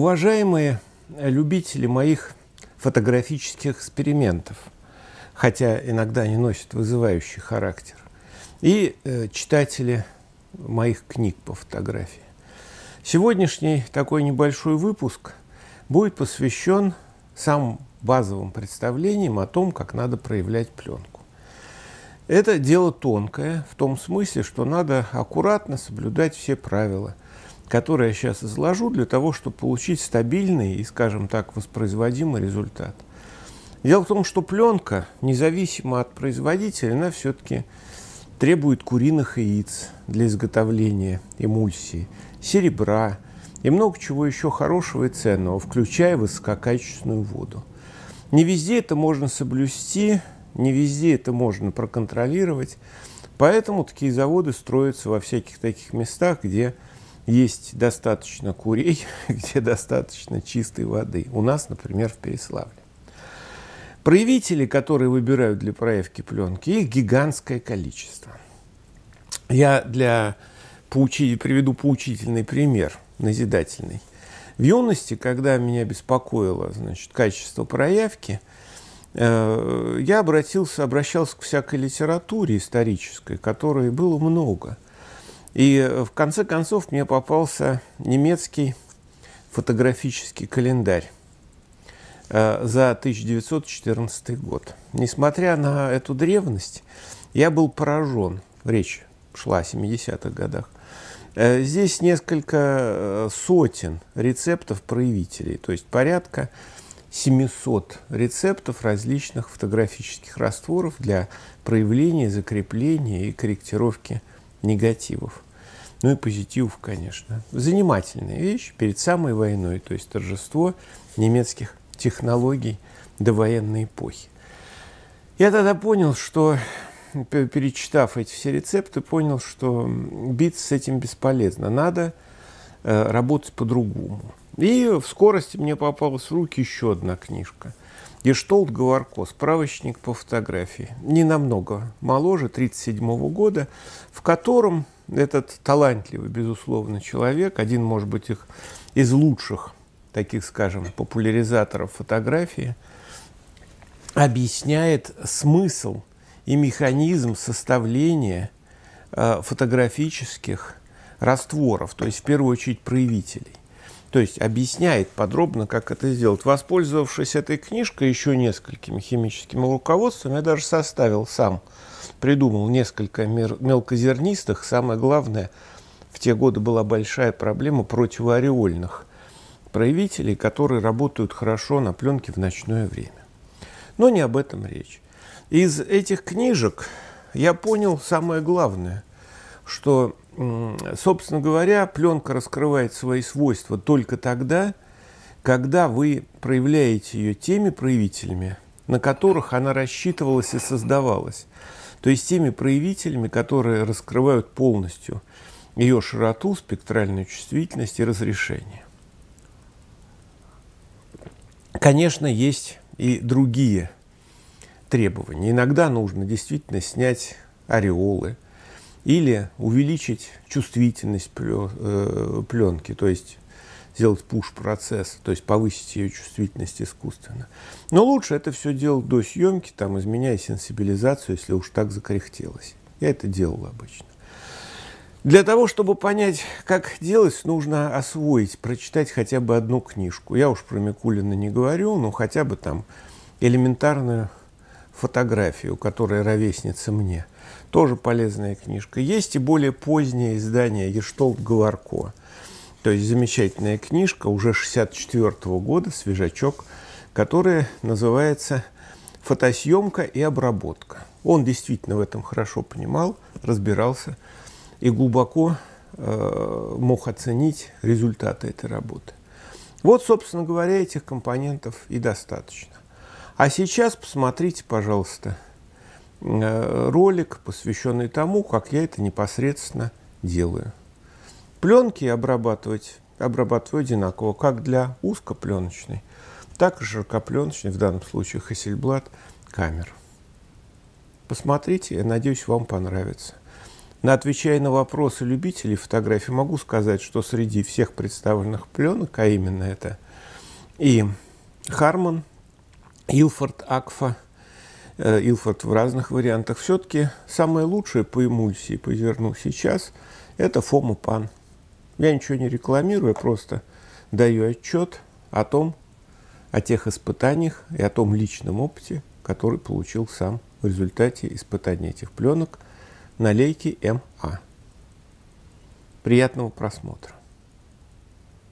Уважаемые любители моих фотографических экспериментов, хотя иногда они носят вызывающий характер, и э, читатели моих книг по фотографии. Сегодняшний такой небольшой выпуск будет посвящен самым базовым представлениям о том, как надо проявлять пленку. Это дело тонкое, в том смысле, что надо аккуратно соблюдать все правила, которые я сейчас изложу, для того, чтобы получить стабильный и, скажем так, воспроизводимый результат. Дело в том, что пленка, независимо от производителя, она все-таки требует куриных яиц для изготовления эмульсии, серебра и много чего еще хорошего и ценного, включая высококачественную воду. Не везде это можно соблюсти, не везде это можно проконтролировать, поэтому такие заводы строятся во всяких таких местах, где есть достаточно курей, где достаточно чистой воды. У нас, например, в Переславле. Проявители, которые выбирают для проявки пленки, их гигантское количество. Я для поучи... приведу поучительный пример, назидательный. В юности, когда меня беспокоило значит, качество проявки, э, я обратился, обращался к всякой литературе исторической, которой было много. И в конце концов мне попался немецкий фотографический календарь Э, за 1914 год. Несмотря на эту древность, я был поражен. Речь шла о 70-х годах. Э, здесь несколько э, сотен рецептов проявителей, то есть порядка 700 рецептов различных фотографических растворов для проявления, закрепления и корректировки негативов. Ну и позитивов, конечно. Занимательная вещь перед самой войной, то есть торжество немецких технологий довоенной эпохи. Я тогда понял, что, перечитав эти все рецепты, понял, что биться с этим бесполезно. Надо э, работать по-другому. И в скорости мне попалась в руки еще одна книжка. Гештолт Говорко, справочник по фотографии. Не намного моложе, 1937 года, в котором этот талантливый, безусловно, человек, один, может быть, их из лучших таких, скажем, популяризаторов фотографии, объясняет смысл и механизм составления э, фотографических растворов, то есть в первую очередь проявителей. То есть объясняет подробно, как это сделать. Воспользовавшись этой книжкой, еще несколькими химическими руководствами, я даже составил сам, придумал несколько мелкозернистых. Самое главное, в те годы была большая проблема противоореольных проявителей, которые работают хорошо на пленке в ночное время. Но не об этом речь. Из этих книжек я понял самое главное, что, собственно говоря, пленка раскрывает свои свойства только тогда, когда вы проявляете ее теми проявителями, на которых она рассчитывалась и создавалась. То есть теми проявителями, которые раскрывают полностью ее широту, спектральную чувствительность и разрешение. Конечно, есть и другие требования. Иногда нужно действительно снять ореолы или увеличить чувствительность э, пленки, то есть сделать пуш-процесс, то есть повысить ее чувствительность искусственно. Но лучше это все делать до съемки, там, изменяя сенсибилизацию, если уж так закряхтелось. Я это делал обычно. Для того, чтобы понять, как делать, нужно освоить, прочитать хотя бы одну книжку. Я уж про Микулина не говорю, но хотя бы там элементарную фотографию, которая ровесница мне. Тоже полезная книжка. Есть и более позднее издание Ештолт Говорко. То есть замечательная книжка уже 64 -го года, свежачок, которая называется «Фотосъемка и обработка». Он действительно в этом хорошо понимал, разбирался – и глубоко э, мог оценить результаты этой работы. Вот, собственно говоря, этих компонентов и достаточно. А сейчас посмотрите, пожалуйста, ролик, посвященный тому, как я это непосредственно делаю. Пленки обрабатывать, обрабатываю одинаково, как для узкопленочной, так и широкопленочной, в данном случае Hasselblad камер. Посмотрите, я надеюсь, вам понравится. На отвечая на вопросы любителей фотографий, могу сказать, что среди всех представленных пленок, а именно это и Харман, Илфорд, Акфа, э, Илфорд в разных вариантах, все-таки самое лучшее по эмульсии, по зерну сейчас, это Фома Пан. Я ничего не рекламирую, просто даю отчет о том, о тех испытаниях и о том личном опыте, который получил сам в результате испытания этих пленок на лейке МА. Приятного просмотра.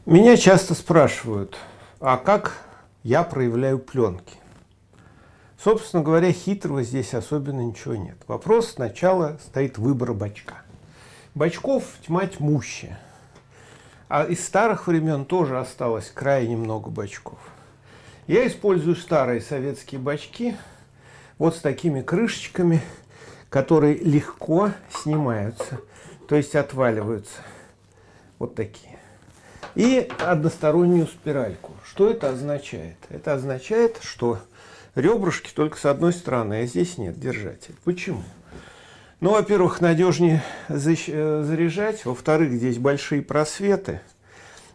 Меня часто спрашивают, а как я проявляю пленки? Собственно говоря, хитрого здесь особенно ничего нет. Вопрос сначала стоит выбор бачка. Бачков тьма тьмущая. А из старых времен тоже осталось крайне много бачков. Я использую старые советские бачки вот с такими крышечками, которые легко снимаются, то есть отваливаются. Вот такие. И одностороннюю спиральку. Что это означает? Это означает, что ребрышки только с одной стороны, а здесь нет держателя. Почему? Ну, во-первых, надежнее э, заряжать. Во-вторых, здесь большие просветы,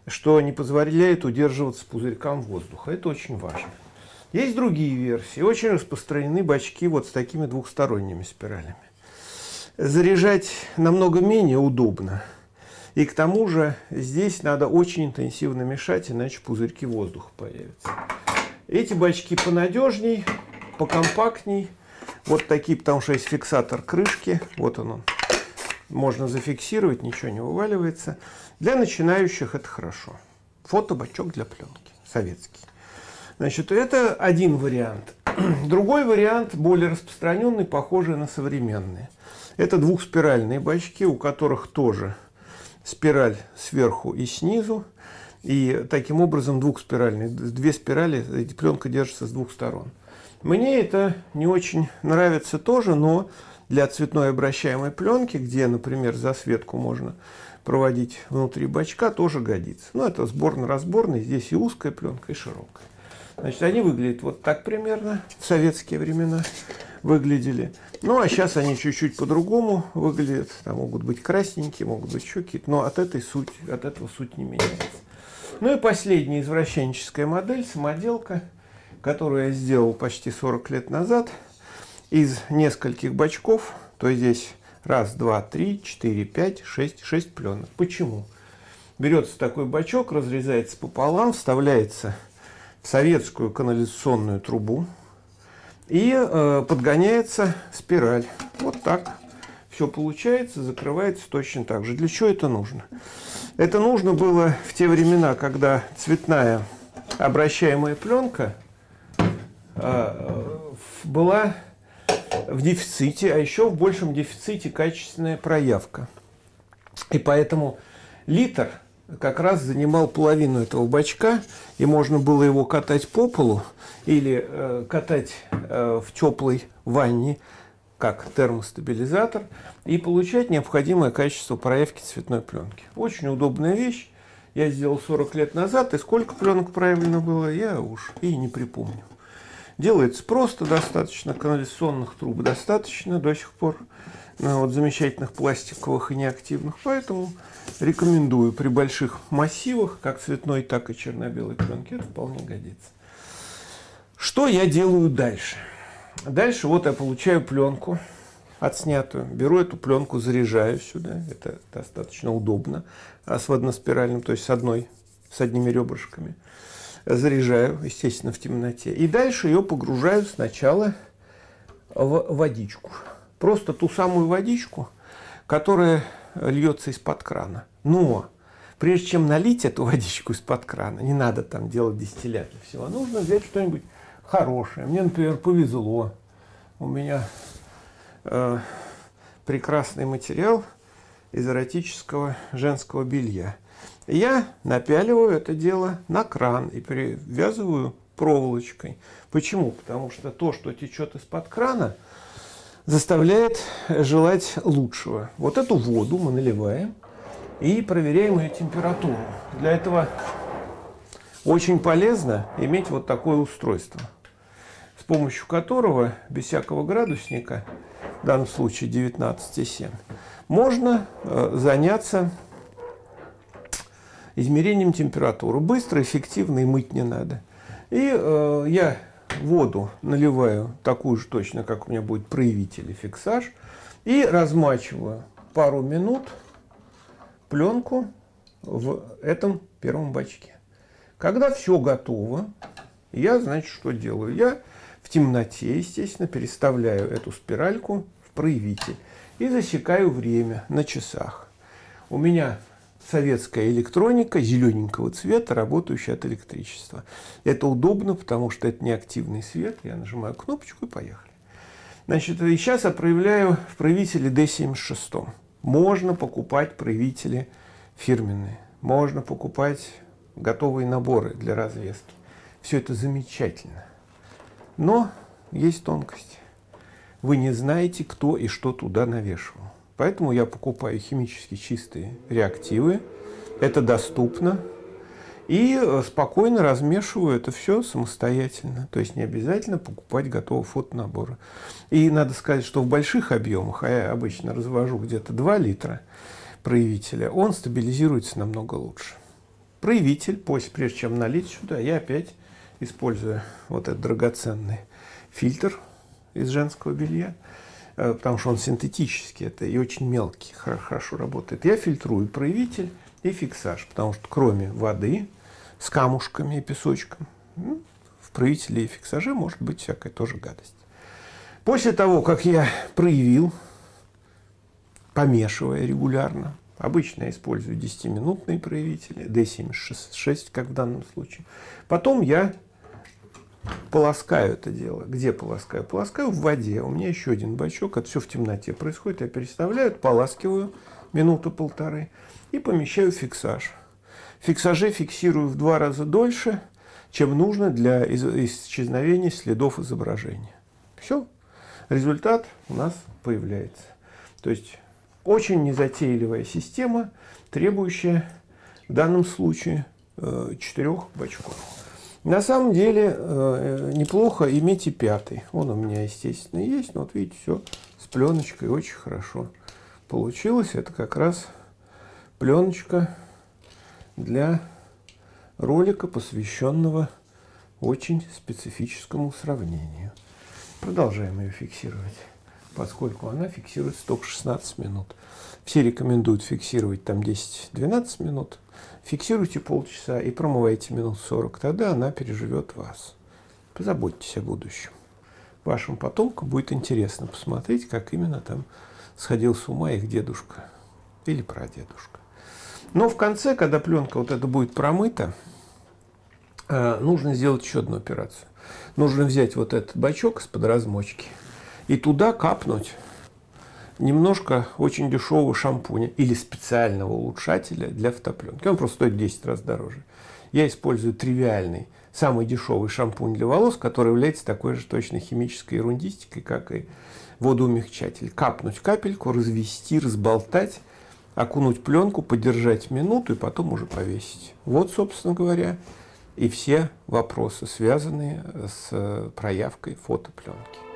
что не позволяет удерживаться пузырькам воздуха. Это очень важно. Есть другие версии. Очень распространены бачки вот с такими двухсторонними спиралями. Заряжать намного менее удобно. И к тому же здесь надо очень интенсивно мешать, иначе пузырьки воздуха появятся. Эти бачки понадежней, покомпактней – вот такие, потому что есть фиксатор крышки. Вот он. Можно зафиксировать, ничего не вываливается. Для начинающих это хорошо. Фотобачок для пленки. Советский. Значит, это один вариант. Другой вариант, более распространенный, похожий на современные. Это двухспиральные бачки, у которых тоже спираль сверху и снизу. И таким образом двухспиральные, две спирали, пленка держится с двух сторон. Мне это не очень нравится тоже, но для цветной обращаемой пленки, где, например, засветку можно проводить внутри бачка, тоже годится. Ну, это сборно-разборный, здесь и узкая пленка, и широкая. Значит, они выглядят вот так примерно, в советские времена выглядели. Ну, а сейчас они чуть-чуть по-другому выглядят. Там могут быть красненькие, могут быть еще но от этой суть, от этого суть не меняется. Ну и последняя извращенческая модель, самоделка – которую я сделал почти 40 лет назад из нескольких бачков. То есть здесь раз, два, три, четыре, пять, шесть, шесть пленок. Почему? Берется такой бачок, разрезается пополам, вставляется в советскую канализационную трубу и э, подгоняется спираль. Вот так все получается, закрывается точно так же. Для чего это нужно? Это нужно было в те времена, когда цветная обращаемая пленка Э, была в дефиците, а еще в большем дефиците качественная проявка. И поэтому литр как раз занимал половину этого бачка, и можно было его катать по полу или э, катать э, в теплой ванне, как термостабилизатор, и получать необходимое качество проявки цветной пленки. Очень удобная вещь. Я сделал 40 лет назад, и сколько пленок проявлено было, я уж и не припомню. Делается просто достаточно, канализационных труб достаточно до сих пор, вот замечательных пластиковых и неактивных. Поэтому рекомендую при больших массивах, как цветной, так и черно-белой пленки, это вполне годится. Что я делаю дальше? Дальше вот я получаю пленку отснятую, беру эту пленку, заряжаю сюда, это достаточно удобно, а с водноспиральным, то есть с одной, с одними ребрышками заряжаю, естественно, в темноте. И дальше ее погружаю сначала в водичку. Просто ту самую водичку, которая льется из-под крана. Но прежде чем налить эту водичку из-под крана, не надо там делать дистиллят всего, нужно взять что-нибудь хорошее. Мне, например, повезло. У меня э, прекрасный материал из эротического женского белья. Я напяливаю это дело на кран и привязываю проволочкой. Почему? Потому что то, что течет из-под крана, заставляет желать лучшего. Вот эту воду мы наливаем и проверяем ее температуру. Для этого очень полезно иметь вот такое устройство, с помощью которого без всякого градусника, в данном случае 19,7, можно э, заняться измерением температуры. Быстро, эффективно и мыть не надо. И э, я воду наливаю такую же точно, как у меня будет проявитель и фиксаж, и размачиваю пару минут пленку в этом первом бачке. Когда все готово, я, значит, что делаю? Я в темноте, естественно, переставляю эту спиральку в проявитель и засекаю время на часах. У меня советская электроника зелененького цвета, работающая от электричества. Это удобно, потому что это не активный свет. Я нажимаю кнопочку и поехали. Значит, и сейчас я проявляю в проявителе D76. Можно покупать проявители фирменные. Можно покупать готовые наборы для развески. Все это замечательно. Но есть тонкости. Вы не знаете, кто и что туда навешивал. Поэтому я покупаю химически чистые реактивы. Это доступно. И э, спокойно размешиваю это все самостоятельно. То есть не обязательно покупать готовые фотонаборы. И надо сказать, что в больших объемах, а я обычно развожу где-то 2 литра проявителя, он стабилизируется намного лучше. Проявитель, после, прежде чем налить сюда, я опять использую вот этот драгоценный фильтр из женского белья. Э, потому что он синтетический, это и очень мелкий, хорошо работает. Я фильтрую проявитель и фиксаж, потому что кроме воды с камушками и песочком, в проявителе и фиксаже может быть всякая тоже гадость. После того, как я проявил, помешивая регулярно, обычно я использую 10-минутные проявители, D76, как в данном случае, потом я полоскаю это дело. Где полоскаю? Полоскаю в воде. У меня еще один бачок. Это все в темноте происходит. Я переставляю, поласкиваю минуту-полторы и помещаю фиксаж. Фиксаже фиксирую в два раза дольше, чем нужно для исчезновения следов изображения. Все. Результат у нас появляется. То есть очень незатейливая система, требующая в данном случае э, четырех бачков. На самом деле э, неплохо иметь и пятый. Он у меня, естественно, есть. Но вот видите, все с пленочкой очень хорошо получилось. Это как раз пленочка для ролика, посвященного очень специфическому сравнению. Продолжаем ее фиксировать, поскольку она фиксируется только 16 минут. Все рекомендуют фиксировать там 10-12 минут. Фиксируйте полчаса и промывайте минут 40. Тогда она переживет вас. Позаботьтесь о будущем. Вашим потомкам будет интересно посмотреть, как именно там сходил с ума их дедушка или прадедушка. Но в конце, когда пленка вот эта будет промыта, э, нужно сделать еще одну операцию. Нужно взять вот этот бачок из-под размочки и туда капнуть немножко очень дешевого шампуня или специального улучшателя для фотопленки. Он просто стоит 10 раз дороже. Я использую тривиальный, самый дешевый шампунь для волос, который является такой же точно химической ерундистикой, как и водоумягчатель. Капнуть капельку, развести, разболтать, окунуть пленку, подержать минуту и потом уже повесить. Вот, собственно говоря, и все вопросы, связанные с проявкой фотопленки.